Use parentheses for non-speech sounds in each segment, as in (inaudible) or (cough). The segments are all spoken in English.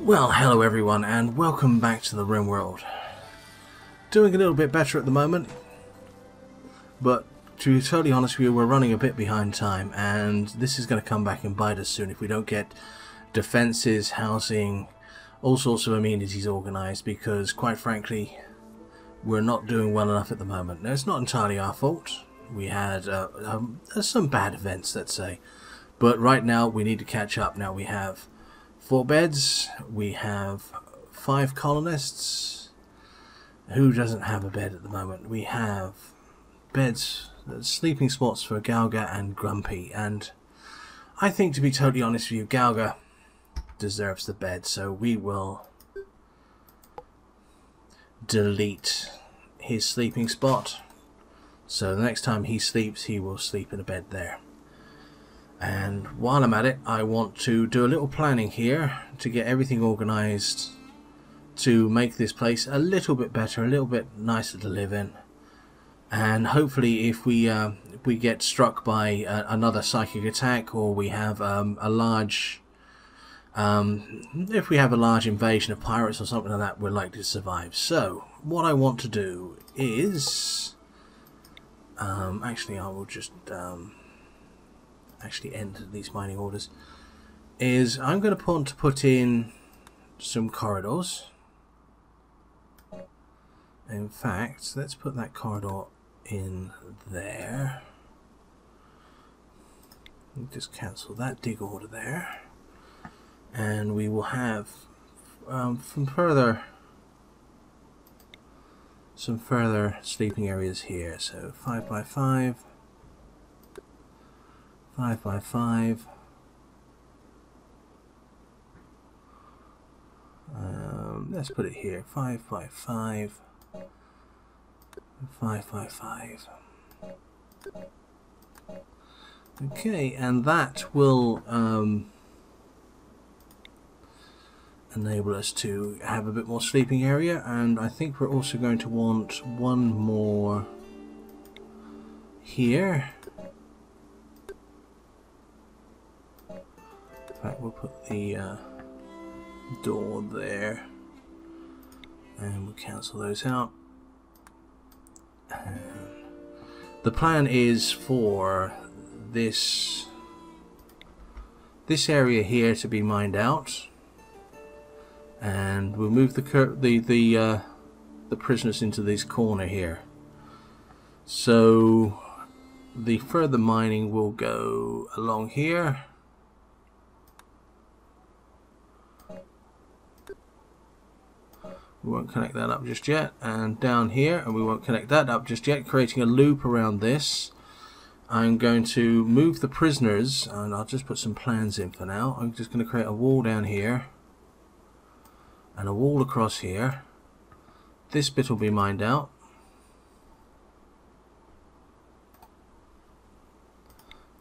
Well, hello everyone, and welcome back to the Rim World. Doing a little bit better at the moment, but to be totally honest with you, we're running a bit behind time, and this is going to come back and bite us soon if we don't get defences, housing, all sorts of amenities organised, because quite frankly, we're not doing well enough at the moment. Now, it's not entirely our fault. We had uh, um, some bad events, let's say, but right now we need to catch up. Now we have four beds. We have five colonists. Who doesn't have a bed at the moment? We have beds, uh, sleeping spots for Galga and Grumpy. And I think, to be totally honest with you, Galga deserves the bed. So we will delete his sleeping spot. So the next time he sleeps, he will sleep in a bed there. And while I'm at it, I want to do a little planning here to get everything organised to make this place a little bit better, a little bit nicer to live in. And hopefully if we uh, if we get struck by uh, another psychic attack or we have um, a large um, if we have a large invasion of pirates or something like that, we're likely to survive. So, what I want to do is... Um, actually, I will just um, actually end these mining orders is I'm going to want to put in some corridors. In fact, let's put that corridor in there. Just cancel that dig order there. And we will have um, some further some further sleeping areas here. So 5 by 5 Five by five. Um, let's put it here. Five by five. Five by five. Okay, and that will um, enable us to have a bit more sleeping area and I think we're also going to want one more here the uh, door there. And we'll cancel those out. The plan is for this this area here to be mined out. And we'll move the the the uh, the prisoners into this corner here. So the further mining will go along here we won't connect that up just yet. And down here and we won't connect that up just yet creating a loop around this. I'm going to move the prisoners and I'll just put some plans in for now. I'm just going to create a wall down here and a wall across here. This bit will be mined out.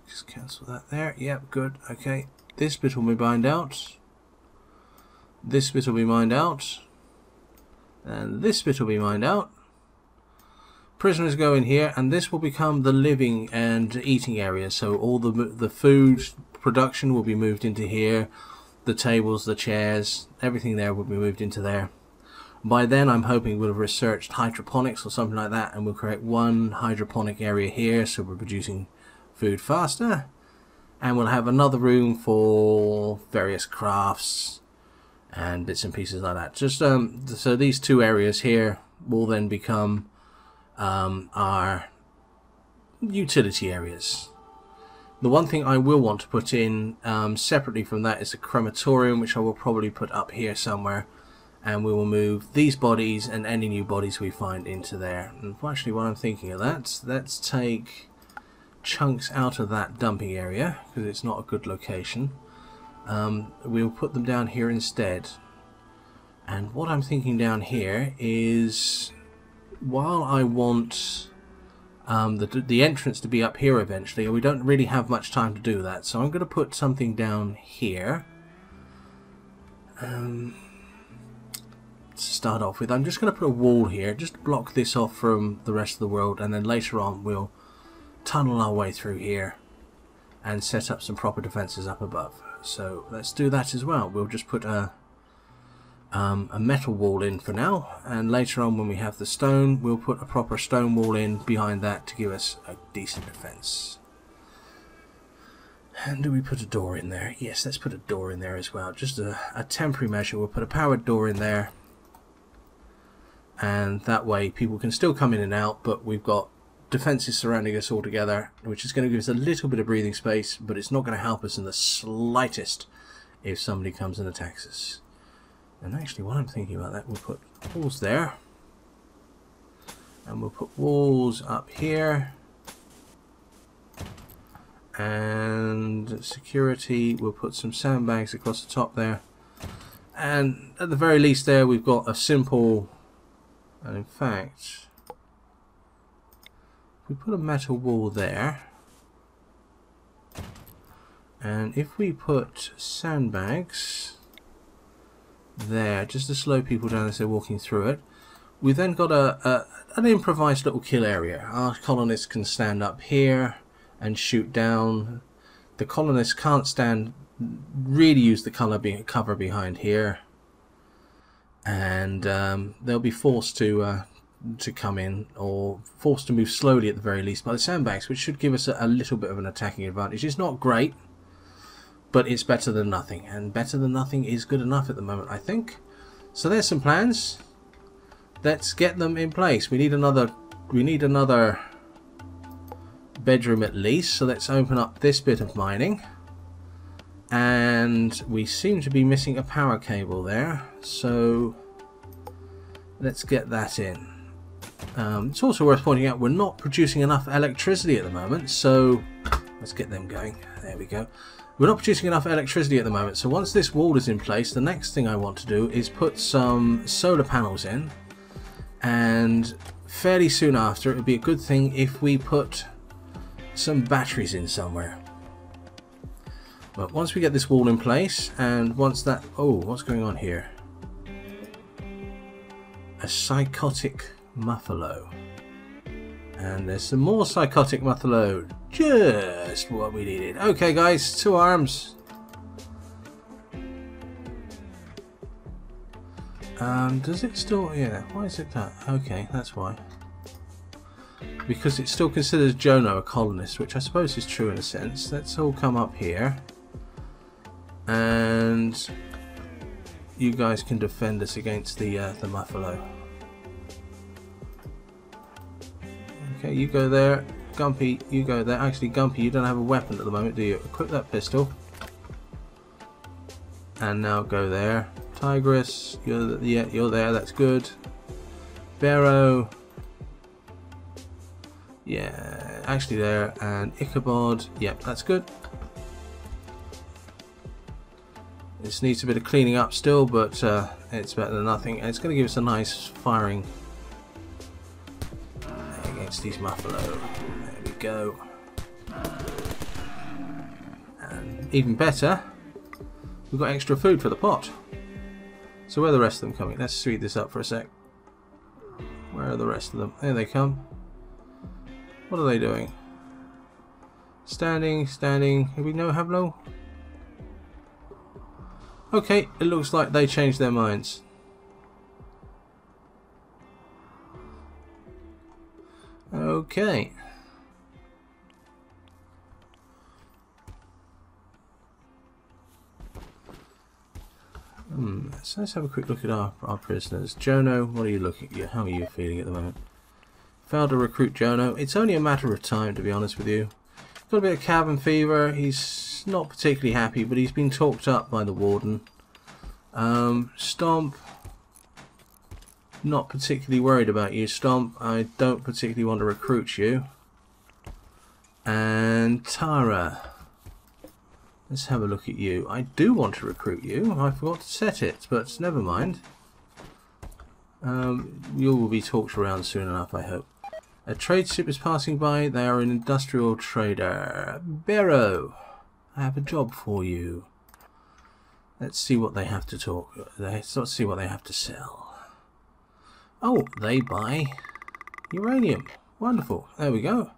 Just cancel that there. Yep good. Okay. This bit will be mined out. This bit will be mined out and this bit will be mined out. Prisoners go in here and this will become the living and eating area. So all the the food production will be moved into here. The tables the chairs everything there will be moved into there. By then I'm hoping we'll have researched hydroponics or something like that and we'll create one hydroponic area here so we're producing food faster. And we'll have another room for various crafts and bits and pieces like that. Just um, so these two areas here will then become um, our utility areas. The one thing I will want to put in um, separately from that is a crematorium, which I will probably put up here somewhere. And we will move these bodies and any new bodies we find into there. And actually, while I'm thinking of that, let's take chunks out of that dumping area, because it's not a good location um, we'll put them down here instead. And what I'm thinking down here is while I want um, the, the entrance to be up here eventually we don't really have much time to do that. So I'm going to put something down here. Um, to start off with I'm just going to put a wall here. Just block this off from the rest of the world and then later on we'll tunnel our way through here and set up some proper defences up above so let's do that as well. We'll just put a um, a metal wall in for now, and later on when we have the stone, we'll put a proper stone wall in behind that to give us a decent defense. And do we put a door in there? Yes, let's put a door in there as well. Just a, a temporary measure. We'll put a powered door in there. And that way people can still come in and out, but we've got defences surrounding us all together, which is going to give us a little bit of breathing space, but it's not going to help us in the slightest if somebody comes and attacks us. And actually, while I'm thinking about that, we'll put walls there. And we'll put walls up here. And security, we'll put some sandbags across the top there. And at the very least there, we've got a simple... And in fact, we put a metal wall there. And if we put sandbags there, just to slow people down as they're walking through it. We then got a, a, an improvised little kill area. Our colonists can stand up here and shoot down. The colonists can't stand, really use the color cover behind here, and um, they'll be forced to uh, to come in or forced to move slowly at the very least by the sandbags, which should give us a, a little bit of an attacking advantage. It's not great but it's better than nothing and better than nothing is good enough at the moment I think. So there's some plans. Let's get them in place. We need another we need another bedroom at least so let's open up this bit of mining. And we seem to be missing a power cable there so let's get that in um, it's also worth pointing out we're not producing enough electricity at the moment so let's get them going there we go we're not producing enough electricity at the moment, so once this wall is in place, the next thing I want to do is put some solar panels in, and fairly soon after, it would be a good thing if we put some batteries in somewhere. But once we get this wall in place, and once that... Oh, what's going on here? A psychotic muffalo. And there's some more psychotic muffalo. Just what we needed. Okay, guys, two arms. Um, does it still... Yeah, why is it that? Okay, that's why. Because it still considers Jono a colonist, which I suppose is true in a sense. Let's all come up here. And you guys can defend us against the uh, the Muffalo. Okay, you go there. Gumpy, you go there. Actually, Gumpy, you don't have a weapon at the moment, do you? Equip that pistol. And now go there. Tigress, you're, yeah, you're there, that's good. Barrow. Yeah, actually there. And Ichabod, yep, that's good. This needs a bit of cleaning up still, but uh, it's better than nothing. And it's going to give us a nice firing these Muffalo go. And even better, we've got extra food for the pot. So where are the rest of them coming? Let's speed this up for a sec. Where are the rest of them? There they come. What are they doing? Standing, standing. Have we no have no? Okay, it looks like they changed their minds. Okay. Hmm, so let's have a quick look at our, our prisoners. Jono, what are you looking at? How are you feeling at the moment? Failed to recruit Jono. It's only a matter of time, to be honest with you. Got a bit of cabin fever. He's not particularly happy, but he's been talked up by the warden. Um, Stomp, not particularly worried about you, Stomp. I don't particularly want to recruit you. And Tara. Let's have a look at you. I do want to recruit you. I forgot to set it, but never mind. Um, you will be talked around soon enough, I hope. A trade ship is passing by. They are an industrial trader. Barrow, I have a job for you. Let's see what they have to talk. Let's see what they have to sell. Oh, they buy uranium. Wonderful. There we go.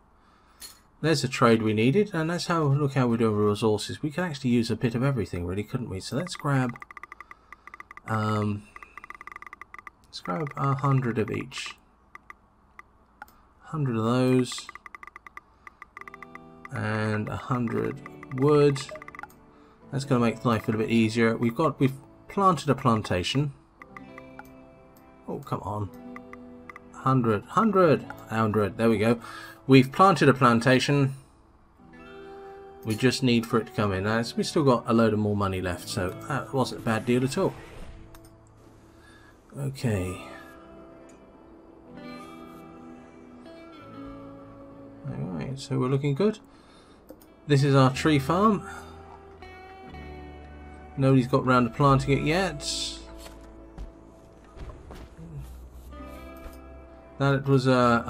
There's a trade we needed, and that's how look how we're doing with resources. We can actually use a bit of everything, really, couldn't we? So let's grab um, Let's grab a hundred of each. Hundred of those. And a hundred wood. That's going to make life a little bit easier. We've got we've planted a plantation. Oh, come on. 100, 100, 100. There we go. We've planted a plantation. We just need for it to come in. Now, we've still got a load of more money left, so that wasn't a bad deal at all. Okay. Alright, so we're looking good. This is our tree farm. Nobody's got round to planting it yet. That it was a,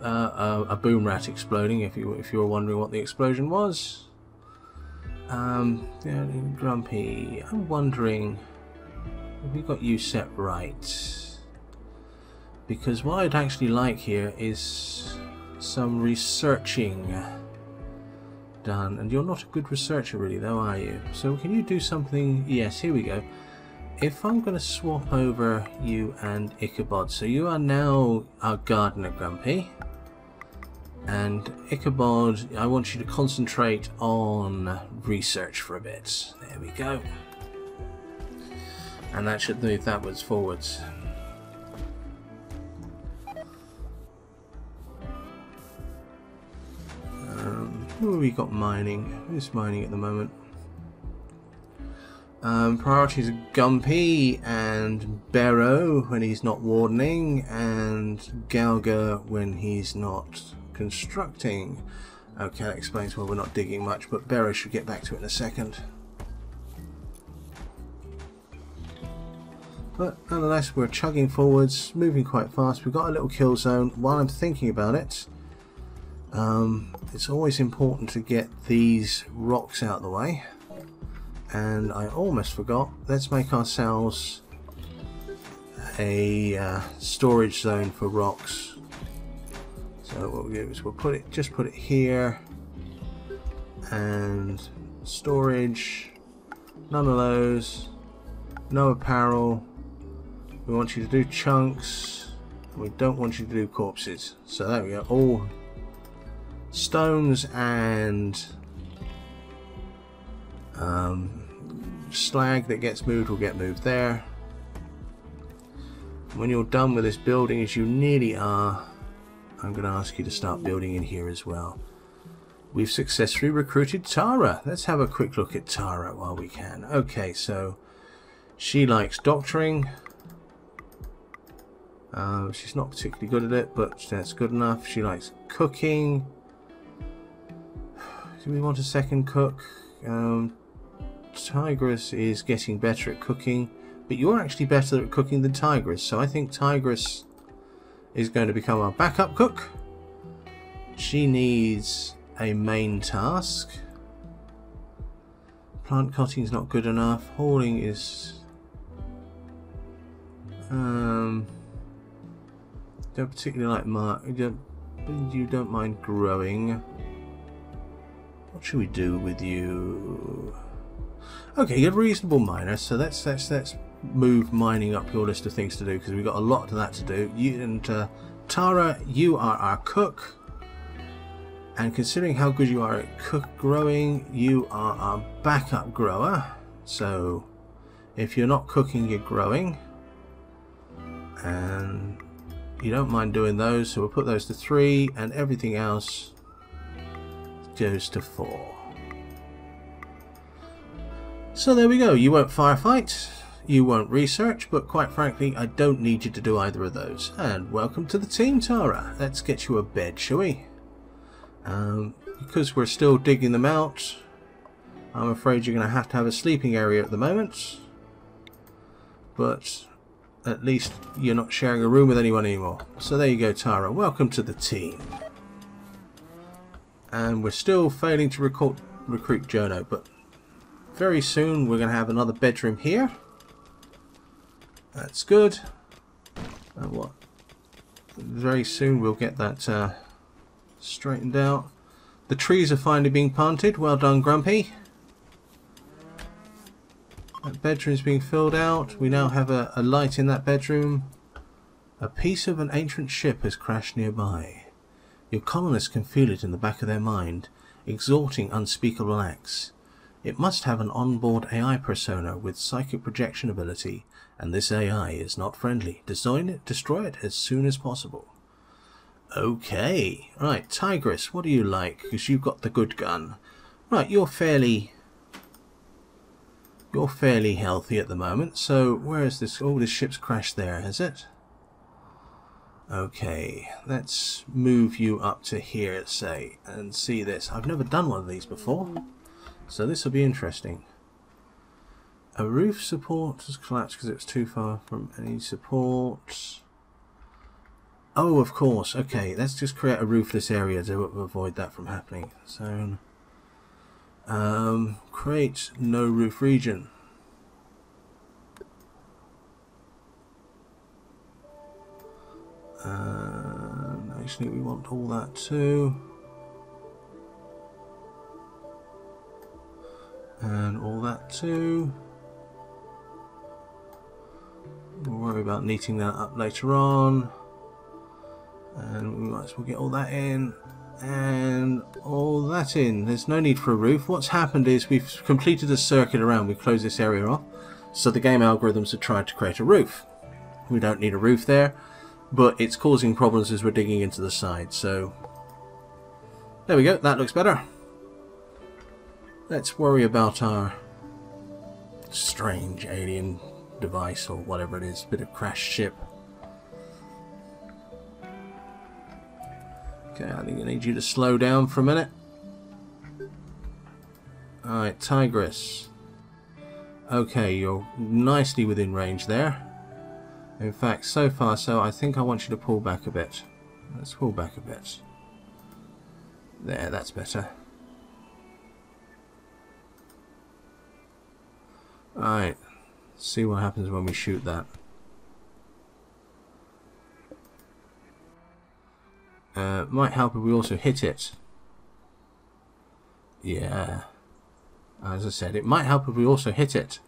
a, a, a boom rat exploding. If you if you were wondering what the explosion was. Um, yeah, Grumpy. I'm wondering have we got you set right? Because what I'd actually like here is some researching done. And you're not a good researcher really though, are you? So can you do something? Yes, here we go. If I'm going to swap over you and Ichabod, so you are now our gardener, Grumpy. And Ichabod, I want you to concentrate on research for a bit. There we go. And that should move that forwards. Um, who have we got mining? Who's mining at the moment? Um, priorities are Gumpy and Barrow when he's not wardening, and Galga when he's not constructing. Okay, that explains why we're not digging much, but Barrow should get back to it in a second. But nonetheless, we're chugging forwards, moving quite fast. We've got a little kill zone. While I'm thinking about it, um, it's always important to get these rocks out of the way. And I almost forgot, let's make ourselves a uh, storage zone for rocks. So what we'll do is we'll put it, just put it here, and storage, none of those, no apparel. We want you to do chunks. We don't want you to do corpses. So there we go. All stones and um, slag that gets moved will get moved there. When you're done with this building, as you nearly are, I'm going to ask you to start building in here as well. We've successfully recruited Tara. Let's have a quick look at Tara while we can. Okay, so she likes doctoring. Uh, she's not particularly good at it, but that's good enough. She likes cooking. (sighs) Do we want a second cook? Um, Tigress is getting better at cooking, but you're actually better at cooking than Tigress, so I think Tigress is going to become our backup cook. She needs a main task. Plant cutting is not good enough. Hauling is... Um, don't particularly like Mark. You don't, you don't mind growing. What should we do with you? Okay, you're a reasonable miner, so let's let's let's move mining up your list of things to do because we've got a lot of that to do. You and uh, Tara, you are our cook, and considering how good you are at cook growing, you are our backup grower. So, if you're not cooking, you're growing, and you don't mind doing those. So we'll put those to three, and everything else goes to 4. So there we go, you won't firefight, you won't research, but quite frankly I don't need you to do either of those. And welcome to the team Tara, let's get you a bed shall we? Um, because we're still digging them out, I'm afraid you're going to have to have a sleeping area at the moment. But at least you're not sharing a room with anyone anymore. So there you go Tara, welcome to the team and we're still failing to recruit, recruit Jono, but very soon we're going to have another bedroom here. That's good. And what? Very soon we'll get that uh, straightened out. The trees are finally being planted. Well done, Grumpy. That bedroom's being filled out. We now have a, a light in that bedroom. A piece of an ancient ship has crashed nearby. Your colonists can feel it in the back of their mind, exhorting unspeakable acts. It must have an onboard AI persona with psychic projection ability, and this AI is not friendly. Design it, destroy it as soon as possible. Okay, right, Tigress, what do you like? Because you've got the good gun. Right, you're fairly you're fairly healthy at the moment, so where is this? Oh, this ship's crashed there, has it? Okay, let's move you up to here, say, and see this. I've never done one of these before, so this will be interesting. A roof support has collapsed because it's too far from any support. Oh, of course. Okay, let's just create a roofless area to avoid that from happening. So, um, create no roof region. And actually we want all that too. And all that too. We'll worry about neating that up later on. And we might as well get all that in and all that in. There's no need for a roof. What's happened is we've completed a circuit around. We've closed this area off. So the game algorithms have tried to create a roof. We don't need a roof there, but it's causing problems as we're digging into the side. So there we go. That looks better. Let's worry about our strange alien device or whatever it is. Bit of crashed ship. Okay, I think I need you to slow down for a minute. Alright, Tigress. Okay, you're nicely within range there. In fact, so far so, I think I want you to pull back a bit. Let's pull back a bit. There, that's better. Alright, see what happens when we shoot that. Uh, might help if we also hit it. Yeah. As I said, it might help if we also hit it.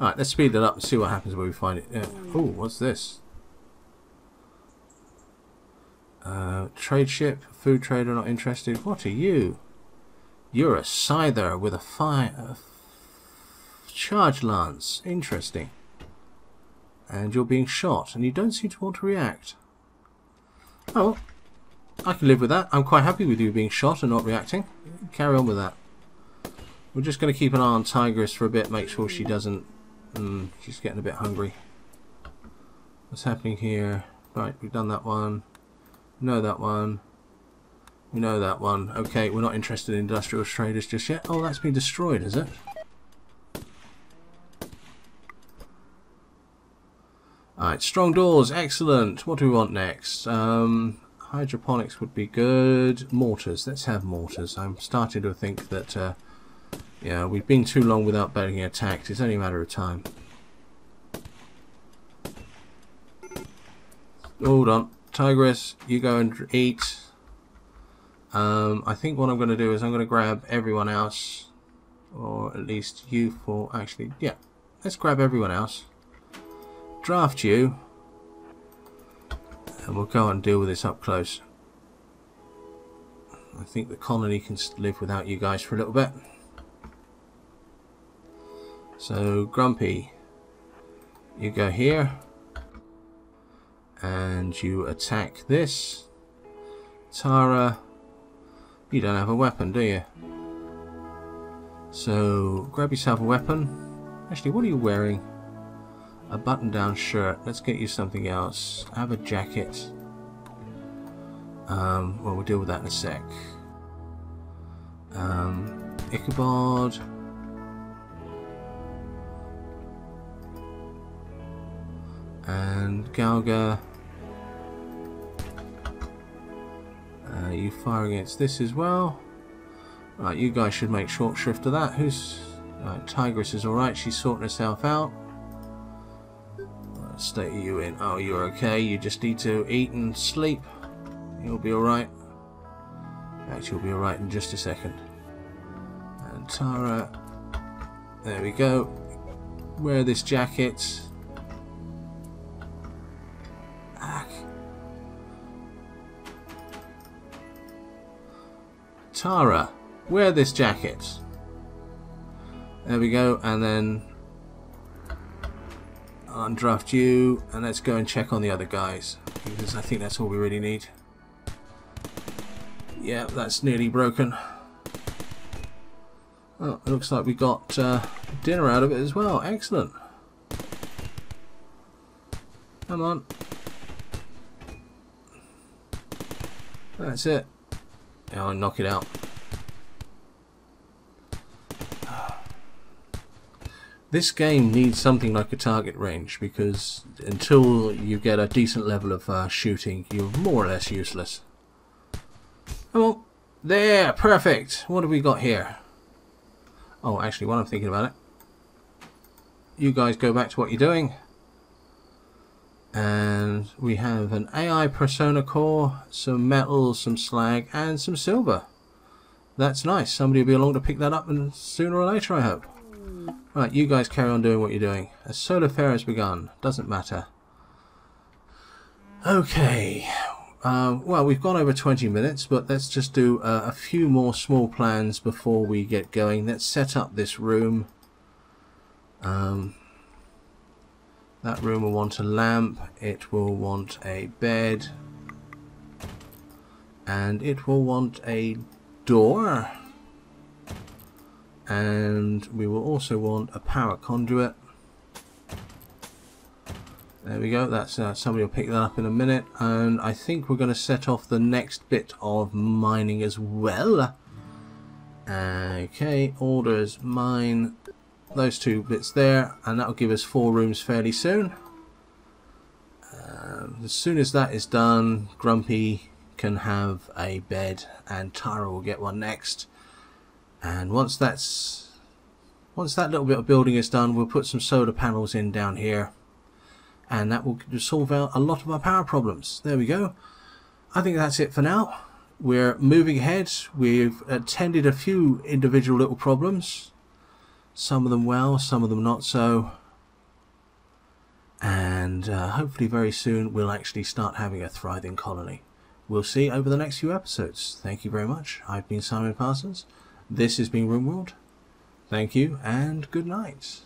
Alright, let's speed that up and see what happens when we find it. Uh, oh, what's this? Uh, trade ship, food trader not interested. What are you? You're a scyther with a fire... Charge lance. Interesting. And you're being shot, and you don't seem to want to react. Oh, well, I can live with that. I'm quite happy with you being shot and not reacting. Carry on with that. We're just going to keep an eye on Tigress for a bit, make sure she doesn't... Mm, she's getting a bit hungry. What's happening here? Right, we've done that one. know that one. We know that one. Okay, we're not interested in industrial traders just yet. Oh, that's been destroyed, is it? Alright, strong doors, excellent. What do we want next? Um, hydroponics would be good. Mortars, let's have mortars. I'm starting to think that, uh, yeah, we've been too long without being attacked. It's only a matter of time. Hold on. Tigress, you go and eat. Um, I think what I'm going to do is I'm going to grab everyone else. Or at least you for... Actually, yeah. Let's grab everyone else draft you and we'll go and deal with this up close. I think the colony can live without you guys for a little bit. So Grumpy, you go here and you attack this. Tara, you don't have a weapon, do you? So grab yourself a weapon. Actually, what are you wearing? A button-down shirt. Let's get you something else. Have a jacket. Um, well, we'll deal with that in a sec. Um, Ichabod. And Galga. Uh, you fire against this as well. Right, you guys should make short shrift of that. Who's... Right, Tigress is alright, she's sorting herself out state are you in? Oh, you're okay. You just need to eat and sleep. You'll be alright. Actually, you'll be alright in just a second. And Tara, There we go. Wear this jacket. Ack. Tara, wear this jacket. There we go, and then undraft you, and let's go and check on the other guys, because I think that's all we really need. Yeah, that's nearly broken. Oh, looks like we got uh, dinner out of it as well. Excellent. Come on. That's it. Now knock it out. This game needs something like a target range because until you get a decent level of uh, shooting, you're more or less useless. Oh, there, perfect. What have we got here? Oh, actually, while I'm thinking about it, you guys go back to what you're doing. And we have an AI persona core, some metal, some slag, and some silver. That's nice. Somebody will be along to pick that up and sooner or later, I hope. Right, you guys carry on doing what you're doing. A solar flare has begun. Doesn't matter. Okay. Uh, well, we've gone over 20 minutes, but let's just do uh, a few more small plans before we get going. Let's set up this room. Um, that room will want a lamp. It will want a bed. And it will want a door and we will also want a power conduit. There we go. That's uh, somebody will pick that up in a minute. And I think we're going to set off the next bit of mining as well. Okay orders mine those two bits there. And that'll give us four rooms fairly soon. Um, as soon as that is done Grumpy can have a bed and Tara will get one next and once that's once that little bit of building is done we'll put some solar panels in down here. And that will solve out a lot of our power problems. There we go. I think that's it for now. We're moving ahead. We've attended a few individual little problems. Some of them well some of them not so. And uh, hopefully very soon we'll actually start having a thriving colony. We'll see over the next few episodes. Thank you very much. I've been Simon Parsons this has been RimWorld. Thank you and good night.